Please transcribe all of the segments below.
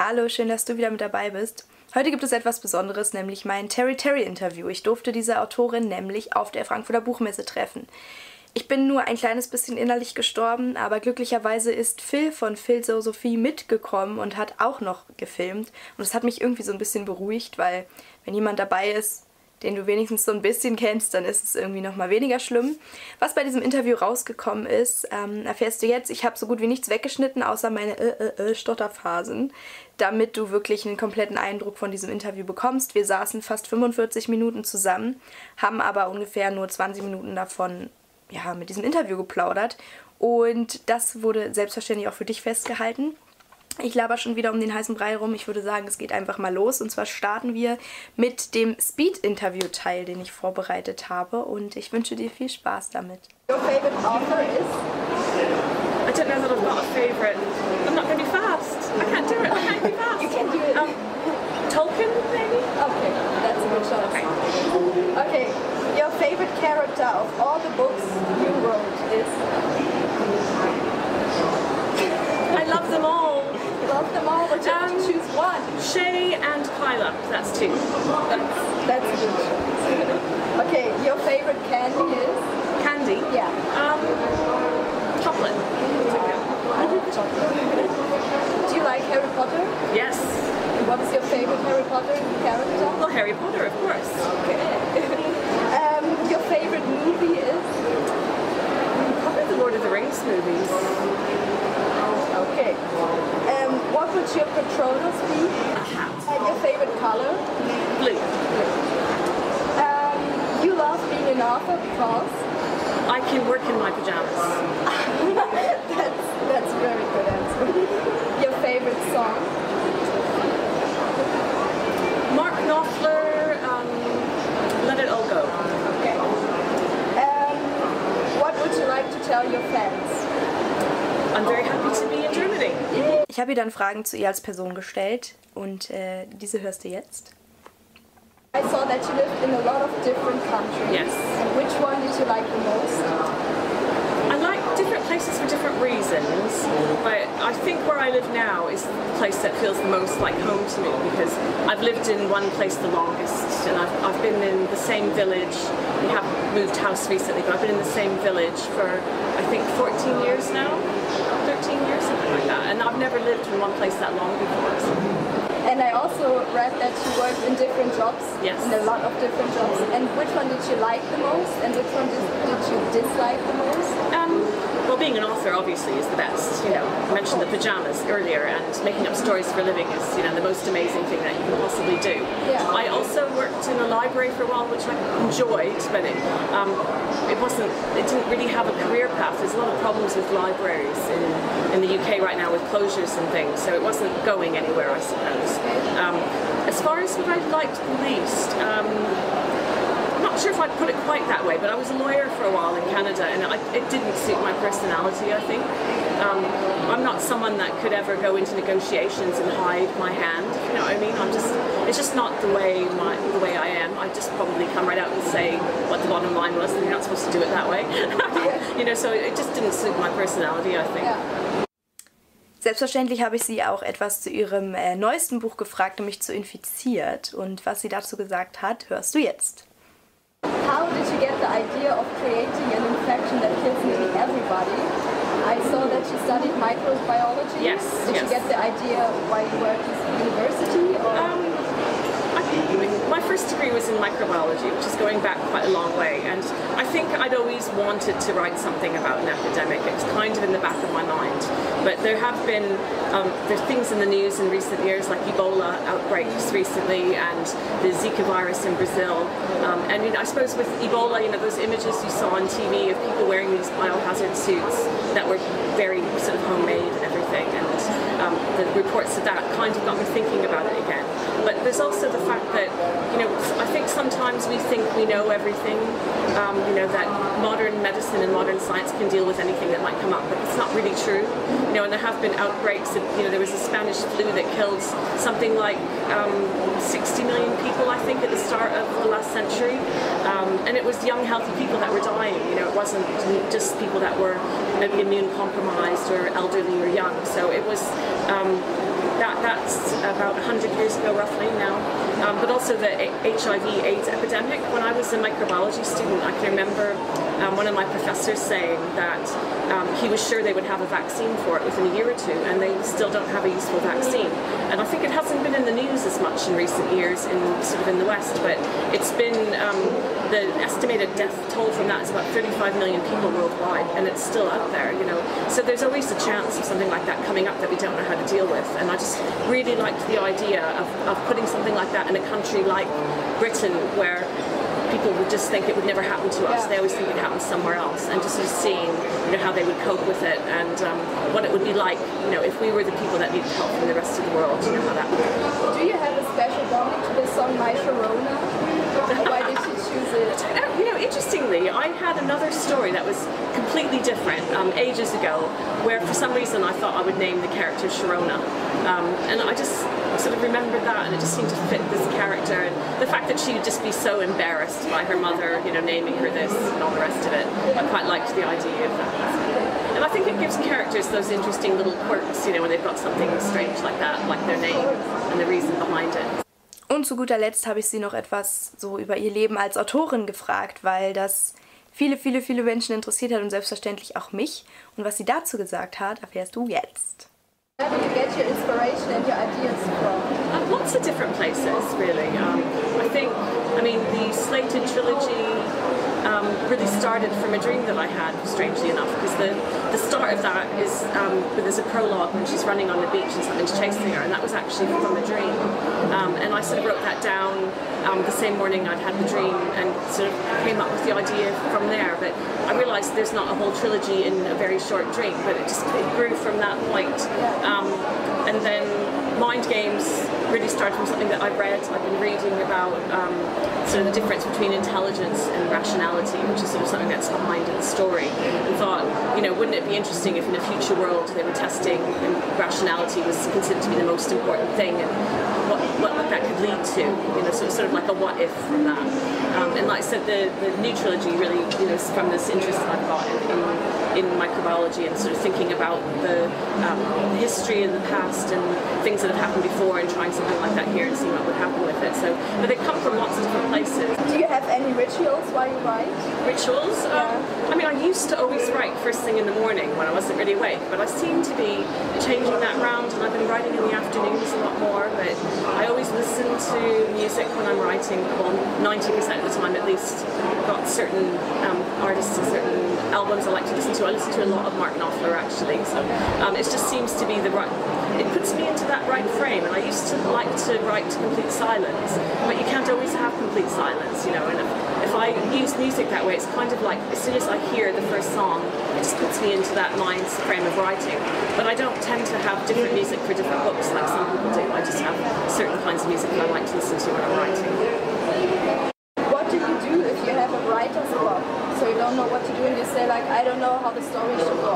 Hallo, schön, dass du wieder mit dabei bist. Heute gibt es etwas Besonderes, nämlich mein Terry Terry Interview. Ich durfte diese Autorin nämlich auf der Frankfurter Buchmesse treffen. Ich bin nur ein kleines bisschen innerlich gestorben, aber glücklicherweise ist Phil von Phil So Sophie mitgekommen und hat auch noch gefilmt. Und das hat mich irgendwie so ein bisschen beruhigt, weil wenn jemand dabei ist, den du wenigstens so ein bisschen kennst, dann ist es irgendwie noch mal weniger schlimm. Was bei diesem Interview rausgekommen ist, ähm, erfährst du jetzt. Ich habe so gut wie nichts weggeschnitten, außer meine äh, äh, äh, Stotterphasen, damit du wirklich einen kompletten Eindruck von diesem Interview bekommst. Wir saßen fast 45 Minuten zusammen, haben aber ungefähr nur 20 Minuten davon ja, mit diesem Interview geplaudert. Und das wurde selbstverständlich auch für dich festgehalten. Ich laber schon wieder um den heißen Brei rum. Ich würde sagen, es geht einfach mal los. Und zwar starten wir mit dem Speed-Interview-Teil, den ich vorbereitet habe. Und ich wünsche dir viel Spaß damit. Your favorite author is? I don't know that I've got a favourite. I'm not going to be fast. I can't do it. I can't be fast. You can do it. Um, Tolkien, maybe? Okay, that's a good choice. Okay. Okay, your favorite character of all the books you wrote is? One. Shay and Kyla. That's two. That's, that's good. Okay, your favorite candy is? Candy. Yeah. Um, chocolate. Do you like Harry Potter? Yes. And what is your favorite Harry Potter character? Well, Harry Potter, of course. Okay. um, your favorite movie is? Probably the Lord of the Rings movies. Okay. Um, what would your Patronus be? A hat. And your favorite color? Blue. Um, you love being an author because I can work in my pajamas. that's that's a very good answer. Your favorite song? Mark Knopfler, um, Let It All Go. Okay. Um, what would you like to tell your fans? I'm very happy to Ich habe ihr dann Fragen zu ihr als Person gestellt und äh, diese hörst du jetzt. I saw that you lived in a lot of different countries. Yes. And which one did you like the most? I like different places for different reasons, but I think where I live now is the place that feels the most like home to me because I've lived in one place the longest and I've, I've been in the same village. We have moved house recently, but I've been in the same village for I think 14 years now, 13 years, something like that. And I've never lived in one place that long before. So. And I also read that you worked in different jobs. Yes. In a lot of different jobs. And which one did you like the most? And which one did, did you dislike the most? Um, well, being an author obviously is the best. You know, I mentioned the pajamas earlier, and making up stories for a living is you know the most amazing thing that you can possibly do. Yeah. I also worked in a library for a while, which I enjoyed, but it, um, it wasn't. It didn't really have a career path. There's a lot of problems with libraries in in the UK right now with closures and things, so it wasn't going anywhere, I suppose. Um, as far as what I liked the least. Um, I'm not sure if I'd put it quite that way, but I was a lawyer for a while in Canada, and I, it didn't suit my personality. I think um, I'm not someone that could ever go into negotiations and hide my hand. You know what I mean? I'm just it's just not the way my the way I am. I just probably come right out and say what the bottom line was, and you're not supposed to do it that way. you know, so it just didn't suit my personality. I think. Yeah. Selbstverständlich habe ich sie auch etwas zu ihrem äh, neuesten Buch gefragt, nämlich zu Infiziert. Und was sie dazu gesagt hat, hörst du jetzt. How did you get the idea of creating an infection that kills nearly everybody? I saw that you studied microbiology. Yes, Did you yes. get the idea while you were at university? Or? Um, My first degree was in microbiology, which is going back quite a long way, and I think I'd always wanted to write something about an epidemic. It was kind of in the back of my mind. But there have been um, there's things in the news in recent years, like Ebola outbreaks recently, and the Zika virus in Brazil. Um, and you know, I suppose with Ebola, you know, those images you saw on TV of people wearing these biohazard suits that were very sort of homemade and everything, and um, the reports of that kind of got me thinking about it again. But there's also the fact that, you know, I think sometimes we think we know everything, um, you know, that modern medicine and modern science can deal with anything that might come up, but it's not really true. You know, and there have been outbreaks of, you know, there was a Spanish flu that killed something like um, 60 million people, I think, at the start of the last century. Um, and it was young, healthy people that were dying. You know, it wasn't just people that were maybe immune compromised or elderly or young. So it was um, that that it's about 100 years ago roughly now, but also the HIV AIDS epidemic. When I was a microbiology student, I can remember um, one of my professors saying that um, he was sure they would have a vaccine for it within a year or two, and they still don't have a useful vaccine. And I think it hasn't been in the news as much in recent years in sort of in the West, but it's been um, the estimated death toll from that is about 35 million people worldwide, and it's still out there, you know. So there's always a chance of something like that coming up that we don't know how to deal with. And I just really liked the idea of, of putting something like that in a country like Britain, where people would just think it would never happen to us. Yeah. They always think it happens somewhere else, and just sort of seeing, you know, how they would cope with it and um, what it would be like, you know, if we were the people that needed help from the rest of the world. You know how that would. Do you have a special bond to the song My Sharona? Why did you choose it? Uh, You know, interestingly, I had another story that was completely different um, ages ago, where for some reason I thought I would name the character Sharona, um, and I just sort of remembered that, and it just seemed to fit this character, and the fact that she would just be so embarrassed by her mother, you know, naming her this and all the rest of it. I quite liked the idea of that. And I think it gives characters those interesting little quirks, you know, when they've got something strange like that, like their name and the reason behind it. Und zu guter Letzt habe ich sie noch etwas so über ihr Leben als Autorin gefragt, weil das viele, viele, viele Menschen interessiert hat und selbstverständlich auch mich. Und was sie dazu gesagt hat, erfährst du jetzt. Where do you get your inspiration and your ideas from? Uh, lots of different places, really. Um, I think, I mean, the Slated trilogy um, really started from a dream that I had, strangely enough, because the, the start of that is um, there's a prologue when she's running on the beach and something's chasing her, and that was actually from a dream. Um, and I sort of wrote that down um, the same morning I'd had the dream and sort of came up with the idea from there. But I realised there's not a whole trilogy in a very short dream, but it just it grew from that point. Um, and then Mind Games really started from something that I read. I've been reading about um, sort of the difference between intelligence and rationality, which is sort of something that's behind in the story. And thought, you know, wouldn't it be interesting if in a future world they were testing and rationality was considered to be the most important thing and what, what that could lead to, you know, so it's sort of like a what if from that. Um, and like I said, the, the new trilogy really, you know, is from this interest that I've got in, in, in microbiology and sort of thinking about the um, history and the past and things have happened before and trying something like that here and seeing what would happen with it. So, but they come from lots of different places. Do you have any rituals while you write? Rituals? Um, I mean, I used to always write first thing in the morning when I wasn't really awake, but I seem to be changing that round and I've been writing in the afternoons a lot more, but I always listen to music when I'm writing, well, 90% of the time at least. Certain um, artists and certain albums I like to listen to. I listen to a lot of Mark Knopfler actually, so um, it just seems to be the right, it puts me into that right frame, and I used to like to write to complete silence, but you can't always have complete silence, you know, and if, if I use music that way, it's kind of like as soon as I hear the first song, it just puts me into that mind frame of writing. But I don't tend to have different music for different books like some people do. I just have certain kinds of music that I like to listen to when I'm writing. What do you do if you have a writer's block? So you don't know what to do and you say like, I don't know how the story should go.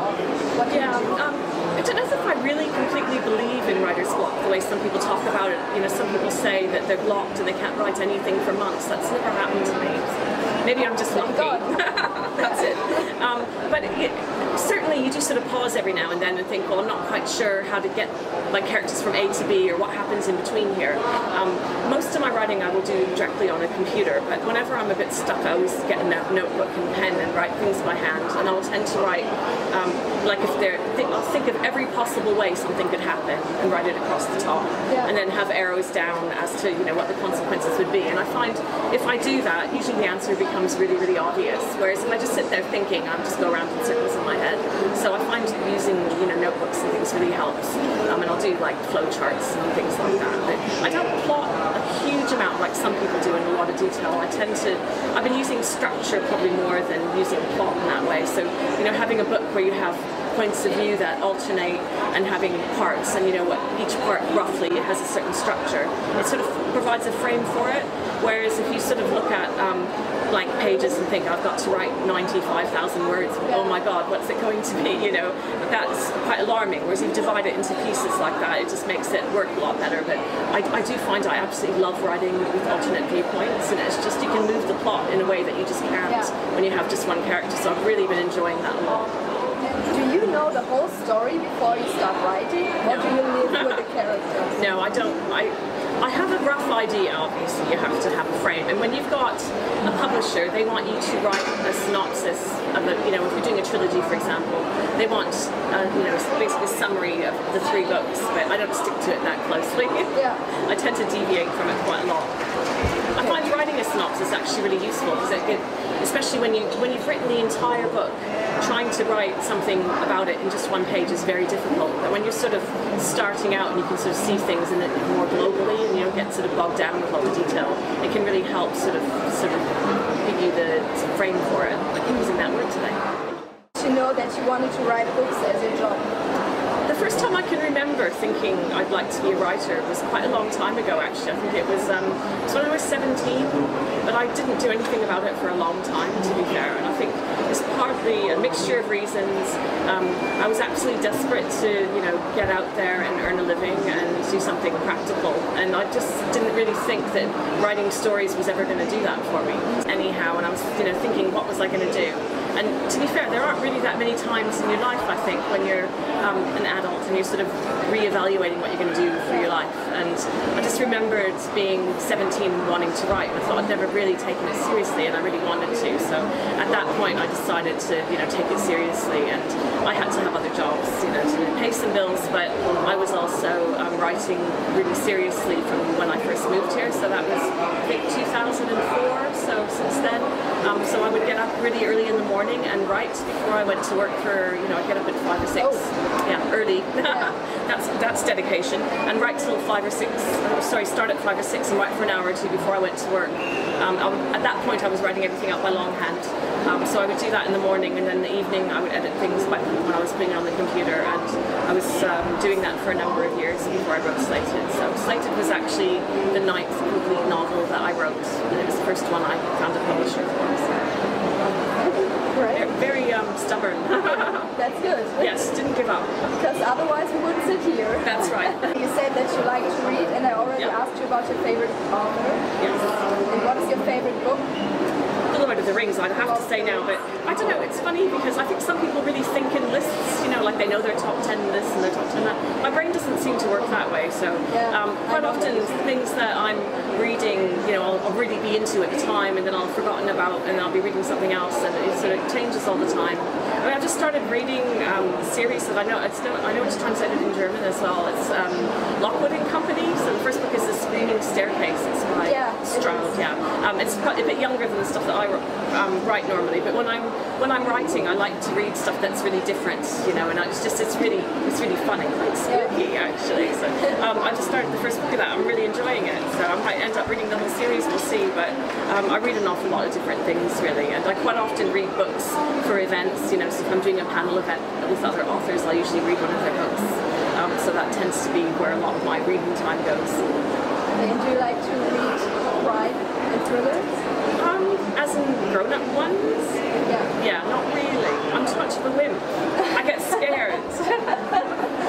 What Yeah, um, I don't if I really completely believe in writer's block the way some people talk about it. You know, some people say that they're blocked and they can't write anything for months. That's never happened to me. Maybe I'm just lucky. God. That's it. Um, but it, do sort of pause every now and then and think, well, I'm not quite sure how to get my characters from A to B or what happens in between here. Um, most of my writing I will do directly on a computer, but whenever I'm a bit stuck, I always get a note- notebook and pen and write things by hand. And I will tend to write, um, like if there, think, I'll think of every possible way something could happen and write it across the top, Yeah. and then have arrows down as to you know what the consequences would be. And I find if I do that, usually the answer becomes really, really obvious. Whereas if I just sit there thinking, I just go around in circles in my head. So I find using you know notebooks and things really helps. Um, and I'll do like flow charts and things like that. But I don't plot a huge amount like some people do in a lot of detail. I tend to, I've been using structure probably more than using plot in that way. So you know having a book where you have points of view that alternate and having parts and you know what each part roughly has a certain structure. It sort of provides a frame for it. Whereas if you sort of look at um, blank pages and think I've got to write 95,000 words oh my god what's it going to be? You know that's quite alarming. Whereas you divide it into pieces like that it just makes it work a lot better. But I, I do find I absolutely love writing with alternate viewpoints and it's just you can move the plot in a way that you just can't Yeah. when you have just one character. So I've really been enjoying that a lot know the whole story before you start writing, or do you live with the characters? No, I don't. I I have a rough idea. Obviously, you have to have a frame, and when you've got a publisher, they want you to write a synopsis of a. You know, if you're doing a trilogy, for example, they want uh, you know basically a summary of the three books. But I don't stick to it that closely. Yeah. I tend to deviate from it quite a lot. I find writing a synopsis actually really useful because it, it, especially when you when you've written the entire book, trying to write something about it in just one page is very difficult. But when you're sort of starting out and you can sort of see things in it more globally and you don't get sort of bogged down with all the detail, it can really help sort of sort of give you the frame for it. I keep using that word today. To know that you wanted to write books as your job. The first time I can remember thinking I'd like to be a writer was quite a long time ago actually. I think it was, um, it was when I was 17, but I didn't do anything about it for a long time to be fair. And I think it's partly a mixture of reasons. Um, I was absolutely desperate to, you know, get out there and earn a living and do something practical. And I just didn't really think that writing stories was ever going to do that for me. Anyhow, and I was, you know, thinking what was I going to do? And to be fair, there aren't really that many times in your life, I think, when you're um, an adult and you're sort of re-evaluating what you're going to do for your life. And I just remembered being 17 and wanting to write. And I thought I'd never really taken it seriously, and I really wanted to. So at that point, I decided to, you know, take it seriously. And I had to have other jobs, you know, to pay some bills. But I was also um, writing really seriously from when I first moved here. So that was, I think, 2004. So since then, um, so I would get up really early in the morning and write before I went to work for, you know, I'd get up at five or six. Yeah, early. that's that's dedication. And write till five or six. Sorry, start at five or six and write for an hour or two before I went to work. Um, I at that point, I was writing everything out by longhand. Um, so I would do that in the morning, and then in the evening, I would edit things by when I was putting it on the computer. And I was um, doing that for a number of years before I wrote Slated. So Slated was actually the ninth complete novel that I wrote, and it was the first one I found a publisher for. So. Very, um, stubborn. That's good. yes, didn't give up. Because otherwise we wouldn't sit here. That's right. You said that you like to read, and I already Yeah. asked you about your favorite author. Yes. And what is your favorite book? The Lord of the Rings, I'd have to say now, but I don't know, it's funny because I think some people really think in lists, you know, like they know their top 10 this and their top 10 that. My brain doesn't seem to work that way, so um, quite often things that I'm reading, you know, I'll, I'll really be into at the time and then I'll have forgotten about and I'll be reading something else and it sort of changes all the time. I mean, I just started reading um, a series that I know, it's no, I know it's translated in German as well. It's um, Lockwood and Company, so the first book is The Screaming Staircase. It's by Yeah, Stroud, is. yeah. Um, it's quite a bit younger than the stuff that I um, write normally, but when I'm when I'm writing, I like to read stuff that's really different, you know. And it's just it's really it's really funny, quite spooky actually. So um, I just started the first book of that. I'm really enjoying it. So I might end up reading the whole series. We'll see. But um, I read an awful lot of different things really, and I quite often read books for events. You know, so if I'm doing a panel event with other authors, I'll usually read one of their books. Um, so that tends to be where a lot of my reading time goes. And do you like to read crime and thrillers? Um, as in grown-up ones. Yeah. Yeah, not really. I'm too much of a wimp. I get scared.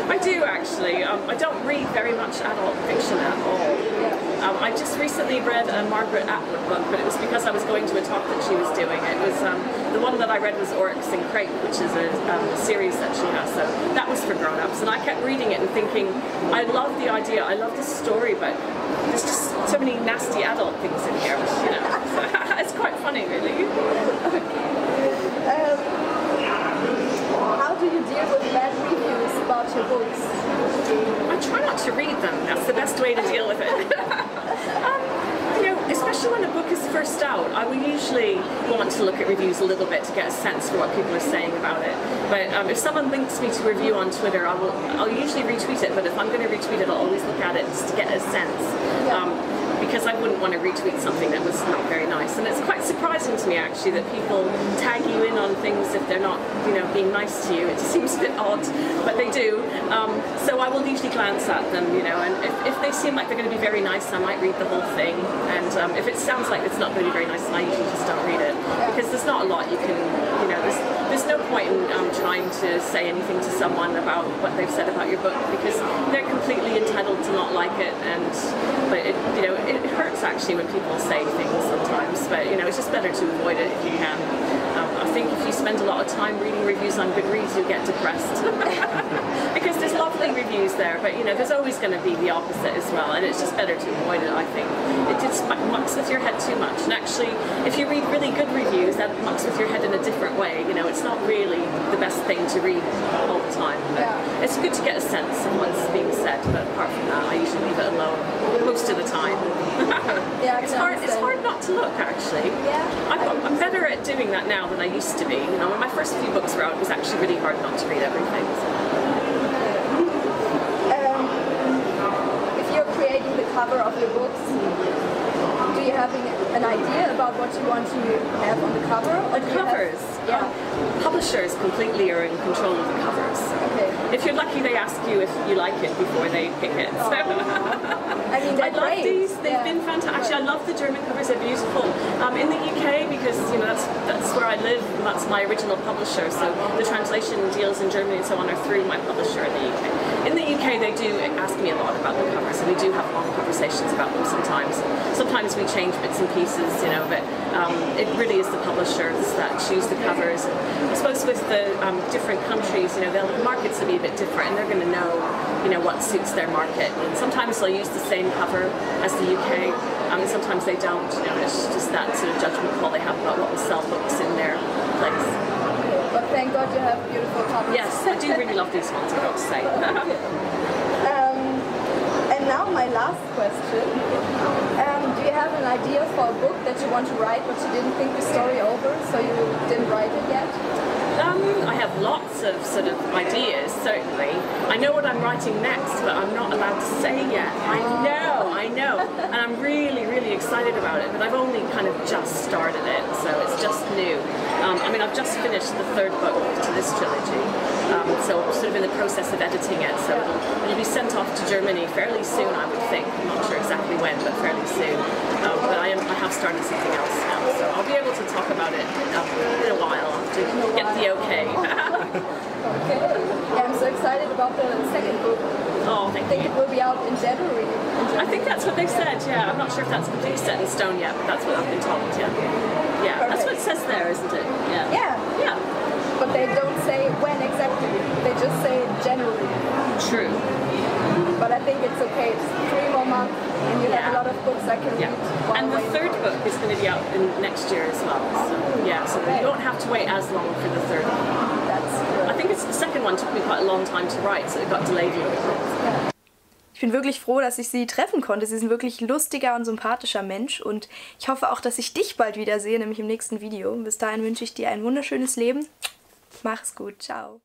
I do actually. Um, I don't read very much adult fiction at all. Um, I just recently read a Margaret Atwood book, but it was because I was going to a talk that she was doing. It was um, the one that I read was Oryx and Crake, which is a um, series that she has. So that was for grown-ups, and I kept reading it and thinking, I love the idea, I love the story, but there's just so many nasty adult things in here. You know, it's quite funny, really. Um, how do you deal with bad reviews about your books? I try not to read them. That's the best way to deal with it. um, you know, especially when a book is first out, I will usually want to look at reviews a little bit to get a sense for what people are saying about it. But um, if someone links me to a review on Twitter, I will. I'll usually retweet it. But if I'm going to retweet it, I'll always look at it just to get a sense. Um, because I wouldn't want to retweet something that was not very nice. And it's quite surprising to me actually that people tag you in on things if they're not, you know, being nice to you. It just seems a bit odd, but they do. Um, so I will usually glance at them, you know, and if, if they seem like they're going to be very nice, I might read the whole thing. And um, if it sounds like it's not going to be very nice, then I usually just don't read it because there's not a lot you can, you know, there's, there's no point in um, trying to say anything to someone about what they've said about your book because they're completely entitled to not like it. And but it, you know, it hurts actually when people say things sometimes. But you know, it's just better to avoid it if you can. Um, think if you spend a lot of time reading reviews on Goodreads, you get depressed. because there's lovely reviews there, but you know, there's always going to be the opposite as well, and it's just better to avoid it, I think. It just mucks with your head too much. And actually, if you read really good reviews, that mucks with your head in a different way. You know, it's not really the best thing to read all the time. But Yeah. It's good to get a sense of what's being said, but apart from that, I usually leave it alone most of the time. Yeah, it's hard. It's hard not to look, actually. Yeah, I'm, I'm better at doing that now than I used to be. You know, when my first few books were out, it was actually really hard not to read everything. Um, if you're creating the cover of your books, do you have an, an idea about what you want to have on the cover? Or do you have- Covers. yeah. Publishers completely are in control of the covers. If you're lucky, they ask you if you like it before they pick it. So. I mean, I love great. these. They've Yeah. been fantastic. Actually, I love the German covers. They're beautiful. Um, in the UK, because you know that's that's where I live. And that's my original publisher. So the translation deals in Germany and so on are through my publisher in the UK. In the UK, they do ask me a lot about the covers, and we do have long conversations about them sometimes. Sometimes we change bits and pieces, you know, but um, it really is the publishers that choose the covers. I suppose with the um, different countries, you know, the markets will be bit different, and they're going to know, you know, what suits their market. And sometimes they'll use the same cover as the UK, um, and sometimes they don't. You know, it's just that sort of judgment call they have about what will sell books in their place. But thank God you have beautiful covers. Yes, I do really love these ones. I've got to say. Um, and now my last question. Um, do you have an idea for a book that you want to write but you didn't think the story over, so you didn't write it yet? Um, I have lots of sort of ideas, certainly. I know what I'm writing next, but I'm not allowed to say yet. I know, I know. And I'm really, really excited about it, but I've only kind of just started it, so it's just new. Um, I mean, I've just finished the third book to this trilogy, um, so I'm sort of in the process of editing it, so it'll, it'll be sent off to Germany fairly soon, I would think. I'm not sure exactly when, but fairly soon. Um, but I, am, I have started something else now, so I'll be able to talk about it um, in a while. Get the okay. Okay. Yeah, I'm so excited about the second book. oh, thank I think you. it will be out in January. in I think that's what they've said, yeah. I'm not sure if that's completely set in stone yet, but that's what I've been told, yeah. Yeah, that's what it says there, isn't it? Yeah. Yeah, Yeah. but they don't say when exactly. They just say January. True. But I think it's okay. It's books I can Yeah. read. And the third book is going to be out in next year as well. So, yeah, so you don't have to wait as long for the third one. That's I good. think it's the second one took me quite a long time to write, so it got delayed a little bit. Ich bin wirklich froh, dass ich sie treffen konnte. Sie ist ein wirklich lustiger und sympathischer Mensch und ich hoffe auch, dass ich dich bald wiedersehe, nämlich im nächsten Video. Bis dahin wünsche ich dir ein wunderschönes Leben. Mach's gut. Ciao.